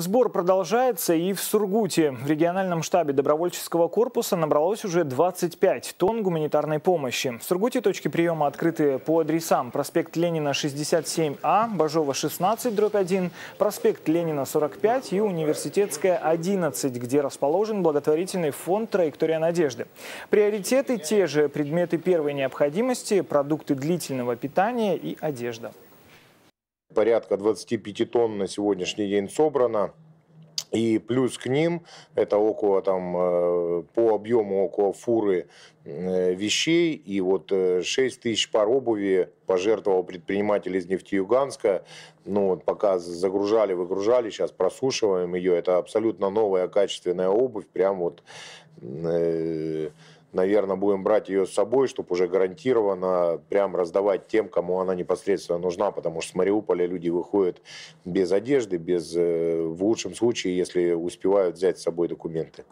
Сбор продолжается и в Сургуте. В региональном штабе добровольческого корпуса набралось уже 25 тонн гуманитарной помощи. В Сургуте точки приема открыты по адресам проспект Ленина 67А, Бажова 16, дробь 1, проспект Ленина 45 и Университетская 11, где расположен благотворительный фонд «Траектория надежды». Приоритеты те же – предметы первой необходимости, продукты длительного питания и одежда. Порядка 25 тонн на сегодняшний день собрано. И плюс к ним это около там э, по объему около фуры э, вещей и вот 6 э, тысяч пар обуви пожертвовал предприниматель из Нефтеюганска. Ну вот пока загружали, выгружали, сейчас просушиваем ее. Это абсолютно новая качественная обувь, прям вот наверное, будем брать ее с собой, чтобы уже гарантированно прям раздавать тем, кому она непосредственно нужна, потому что с Мариуполя люди выходят без одежды, без, э, в лучшем случае, если успевают взять с собой документы.